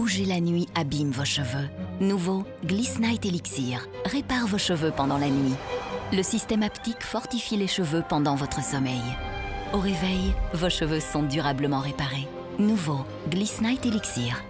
bouger la nuit abîme vos cheveux. Nouveau Gliss Night Elixir répare vos cheveux pendant la nuit. Le système haptique fortifie les cheveux pendant votre sommeil. Au réveil, vos cheveux sont durablement réparés. Nouveau Gliss Night Elixir.